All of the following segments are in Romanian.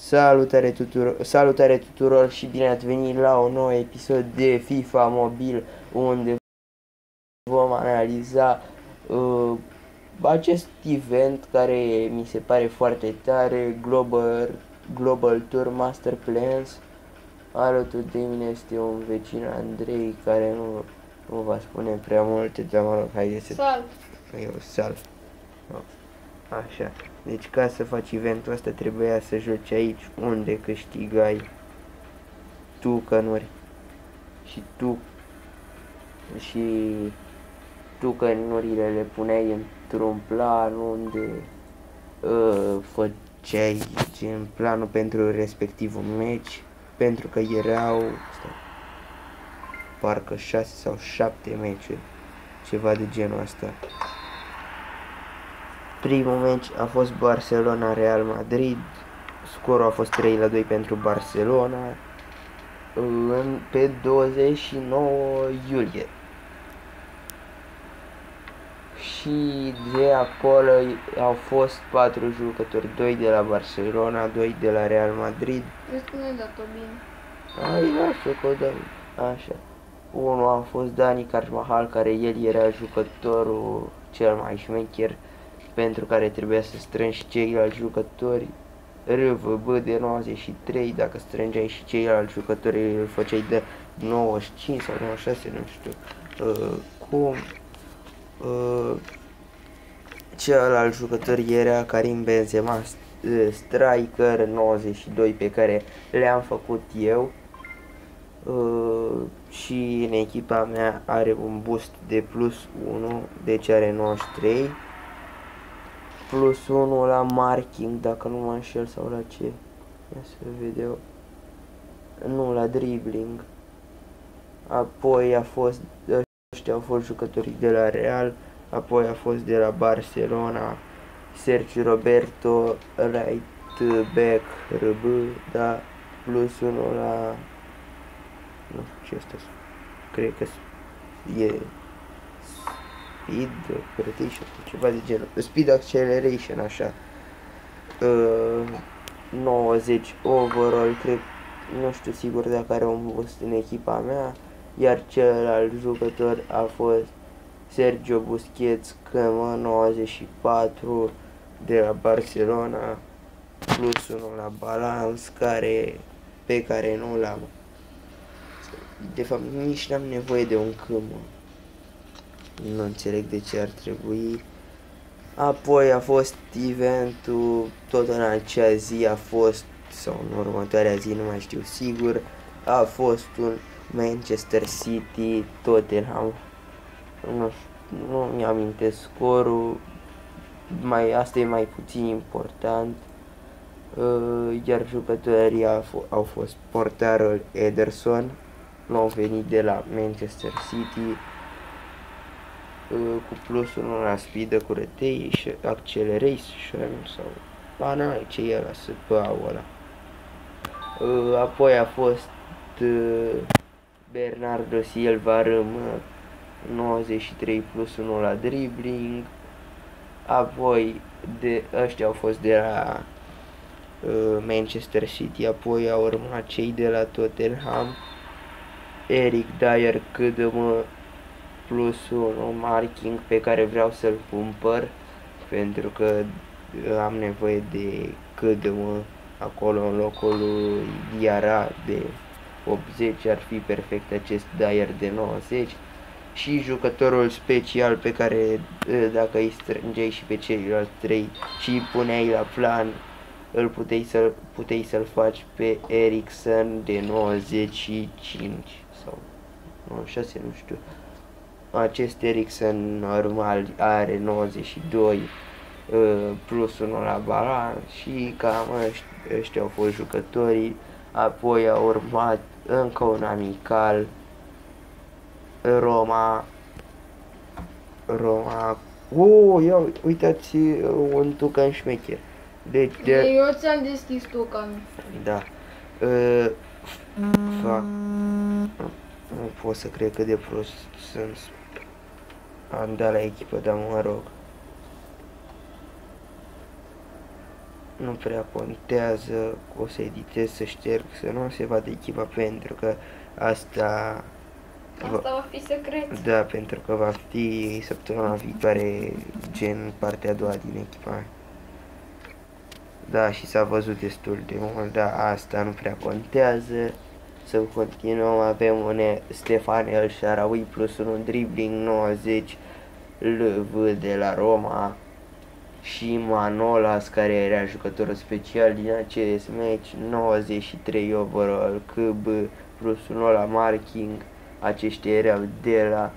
Salutare tuturor, salutare tuturor și bine ați venit la un nou episod de FIFA Mobil unde vom analiza uh, acest event care mi se pare foarte tare, Global, Global Tour Master Plans. Alături de mine este un vecin Andrei care nu, nu va spune prea multe, dar mă rog, haideți să... Sal. Eu sal. Așa. Deci ca să faci eventul ăsta trebuia să joci aici. Unde câștigai tu cănuri? Și tu și tu cănurile le puneai într-un plan unde uh, făceai gen planul pentru respectivul meci pentru că erau stai, parcă 6 sau 7 meciuri ceva de genul ăsta Primul meci a fost Barcelona-Real Madrid. Scorul a fost 3 la 2 pentru Barcelona în, pe 29 iulie. Și de acolo au fost patru jucători, 2 de la Barcelona, 2 de la Real Madrid. Vezi că nu-i dat-o bine. Ai, lasă-o, da, așa. Unul a fost Dani Carvajal, care el era jucătorul cel mai șmecher pentru care trebuia să strângi ceilalți jucători RVB de 93, dacă strângeai și ceilalți jucători îl făceai de 95 sau 96, nu știu uh, cum. Uh, celălalt jucător era Karim Benzema, uh, striker 92 pe care le-am făcut eu. Uh, și în echipa mea are un boost de plus 1, deci are 93 plus 1 la marking, dacă nu mă înșel, sau la ce? Ia să vedem. Nu, la dribbling. Apoi a fost, ăștia au fost jucătorii de la Real, apoi a fost de la Barcelona, Sergio Roberto, right back, RB, da, plus 1 la, nu știu ce asta cred că e speed rotation, ceva de genul, speed acceleration, așa. Uh, 90 overall, cred, nu știu sigur dacă are un boost în echipa mea, iar celălalt jucător a fost Sergio Busquets, cămă 94 de la Barcelona, plus unul la balans, care, pe care nu l-am. De fapt, nici n-am nevoie de un câmă. Nu înțeleg de ce ar trebui. Apoi a fost eventul, tot în acea zi a fost, sau în următoarea zi, nu mai știu sigur, a fost un Manchester City, Tottenham. Nu, nu mi-amintesc scorul, mai, asta e mai puțin important. Uh, iar jucătorii au, au fost portarul Ederson, nu au venit de la Manchester City, cu plus 1 la speed, și acceleration sau ba n ce e ăla, SPA-ul ăla. Apoi a fost Bernardo Silva râm 93 plus 1 la dribbling. Apoi de ăștia au fost de la uh, Manchester City, apoi au urmat cei de la Tottenham. Eric Dyer cât de mă plus un marking pe care vreau să-l cumpăr pentru că am nevoie de câdmă acolo în locul lui Diara de 80 ar fi perfect acest Dyer de 90 și jucătorul special pe care dacă îi strângeai și pe ceilalți trei și îi puneai la plan îl puteai să-l puteai să-l faci pe Ericsson de 95 sau 96, nu știu acest Ericsson normal are 92 uh, plus 1 la balans și cam ăștia, ăștia au fost jucătorii. Apoi a urmat încă un amical Roma Roma Oh, ia, uitați un tucan șmecher. Deci, de... Eu ți-am deschis tucan. Da. Uh, fac... Nu pot să cred că de prost sunt am dat la echipă, dar mă rog. nu prea contează, o să editez, să șterg, să nu se vadă echipa pentru că asta Asta va fi secret. Da, pentru că va fi săptămâna viitoare gen partea a doua din echipa mea. Da, și s-a văzut destul de mult, da, asta nu prea contează. Să continuăm, avem un Stefan El Sharawi plus un dribbling 90 LV de la Roma și Manolas care era jucătorul special din acest match 93 overall KB plus 1 la marking aceștia erau de la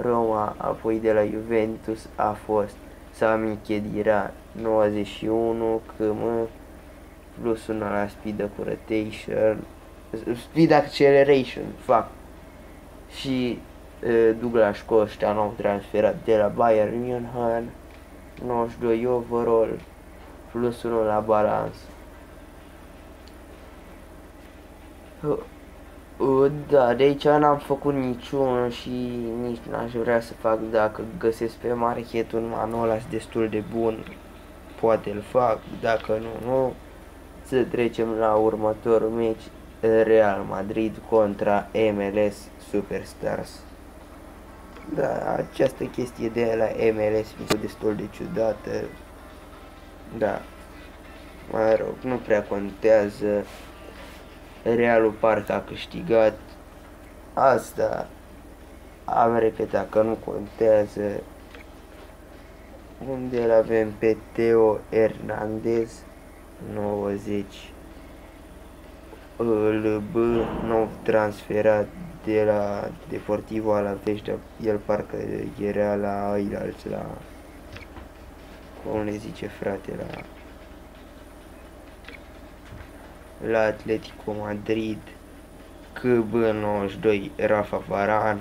Roma, apoi de la Juventus a fost Sami Khedira 91 KM plus 1 la Speed Accuratation Speed Acceleration, fac. Și uh, Douglas Costa nou transferat de la Bayern München 92 overall plus 1 la balans. Da, de aici n-am făcut niciunul și nici n-aș vrea să fac dacă găsesc pe market un manual destul de bun, poate îl fac, dacă nu, nu. Să trecem la următorul meci, Real Madrid contra MLS Superstars. Da, această chestie de la MLS mi destul de ciudată. Da, mă rog, nu prea contează. Realul parcă a câștigat. Asta am repetat că nu contează. Unde îl avem pe Teo Hernandez 90 LB nou transferat de la Deportivo Alaves, dar el parcă era la ailalți, la cum le zice frate, la la Atletico Madrid, KB92 Rafa Varan,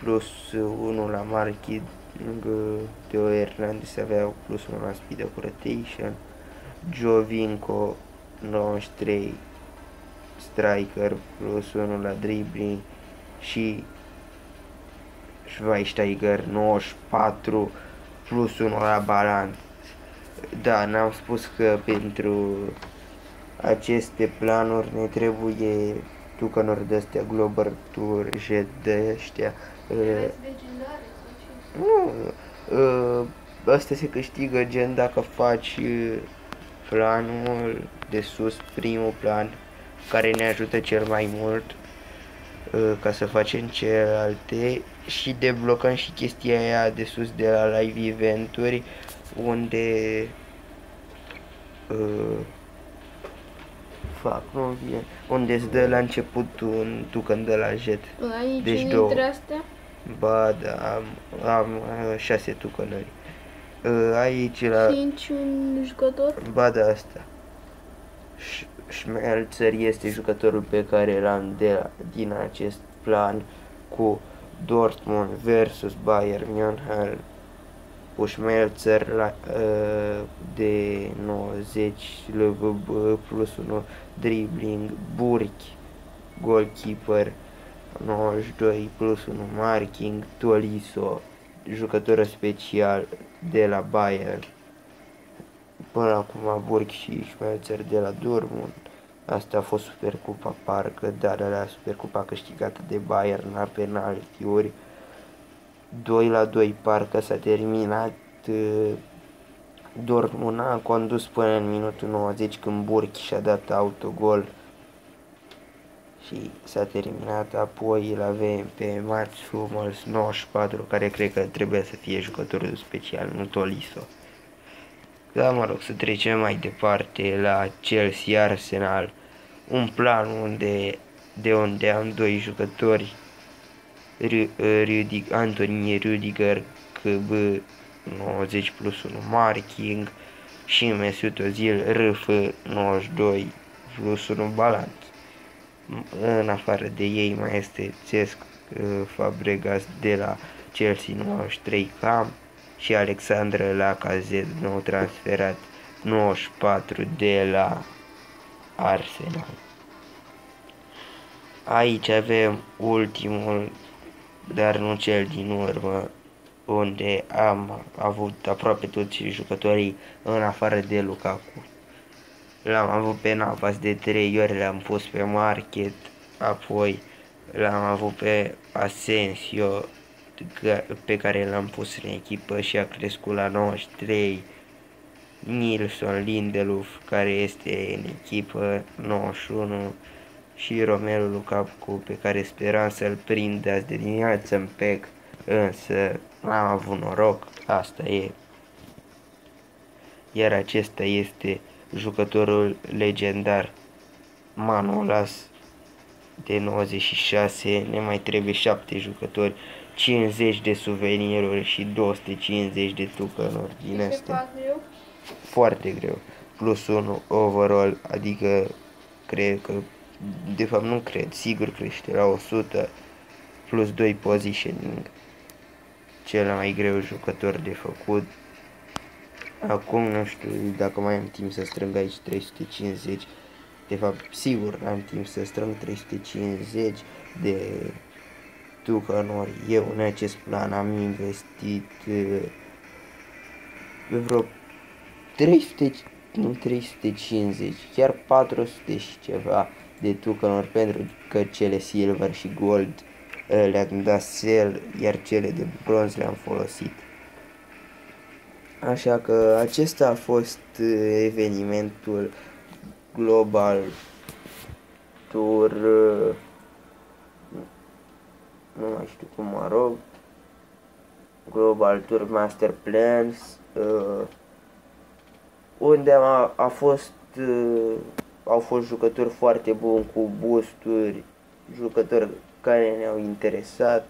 plus 1 la Marchi, lângă Teo Hernandez avea plus 1 la Speed Accuratation, Jovinko 93 striker plus 1 la dribbling și Schweinsteiger 94 plus 1 la balans. Da, n-am spus că pentru aceste planuri ne trebuie tucanuri de astea Global Tour, jet de ăștia. Uh, nu, uh, asta se câștigă gen dacă faci uh, planul de sus, primul plan, care ne ajută cel mai mult uh, ca să facem celelalte și deblocăm și chestia aia de sus de la live eventuri unde uh, fac, nu vine. Unde îți dă la început un tucan de la jet. Aici deci două. astea? Ba, da, am, am uh, șase tucanări. Uh, aici la... Cinci un jucător? Ba, da, asta. Schmelzer este jucătorul pe care l-am de, din acest plan cu Dortmund versus Bayern München cu Schmelzer la, uh, de 90 LVB plus 1 dribbling, Burki, goalkeeper, 92 plus 1 marking, Toliso, jucător special de la Bayern. Până acum Burg și Schmelzer de la Dortmund. Asta a fost Supercupa, parcă, dar la Supercupa câștigată de Bayern la penaltiuri. 2 la 2 parcă s-a terminat uh, Dortmund a condus până în minutul 90 când Burki și-a dat autogol și s-a terminat, apoi îl avem pe Mats Hummels 94, care cred că trebuie să fie jucătorul special, nu Toliso. Da, mă rog, să trecem mai departe la Chelsea Arsenal, un plan unde, de unde am doi jucători, Rudig, Anthony Rudiger, KB 90 plus 1 marking și Mesut Ozil RF 92 plus 1 balans. În afară de ei mai este Cesc uh, Fabregas de la Chelsea 93 cam și Alexandra la KZ nou transferat 94 de la Arsenal. Aici avem ultimul, dar nu cel din urmă, unde am avut aproape toți jucătorii în afară de Lukaku. L-am avut pe Navas de 3 ori, l-am pus pe Market, apoi l-am avut pe Asensio, pe care l-am pus în echipă și a crescut la 93, Nilsson Lindeluf, care este în echipă 91, și Romelu Lukaku, pe care speram să-l prind azi de dimineață în PEC, însă n-am avut noroc, asta e. Iar acesta este jucătorul legendar Manolas de 96, ne mai trebuie 7 jucători, 50 de suveniruri și 250 de tucănuri din astea. Foarte greu. Plus 1 overall, adică cred că, de fapt nu cred, sigur crește la 100 plus 2 positioning. Cel mai greu jucător de făcut. Acum nu știu dacă mai am timp să strâng aici 350 de fapt, sigur am timp să strâng 350 de tucanori. Eu în acest plan am investit uh, vreo 300, nu 350, chiar 400 și ceva de tucanori pentru că cele silver și gold uh, le-am dat sel, iar cele de bronz le-am folosit. Așa că acesta a fost uh, evenimentul Global Tour nu mai știu cum mă rog Global Tour Master Plans uh, unde a, a fost uh, au fost jucători foarte buni cu boosturi jucători care ne-au interesat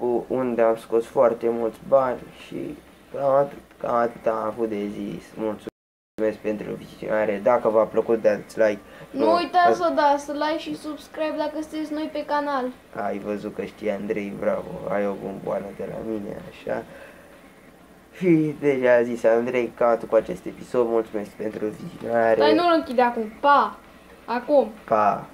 cu unde am scos foarte mulți bani și cam atât, cam atât am avut de zis. Mulțumesc! Mulțumesc pentru vizionare. Dacă v-a plăcut, dați like. Nu, nu uitați să dați like și subscribe dacă sunteți noi pe canal. Ai văzut că știi Andrei, bravo, ai o bomboană de la mine, așa. Și deja a zis Andrei, cam cu acest episod. Mulțumesc pentru vizionare. Dar nu-l închide acum. Pa! Acum! Pa!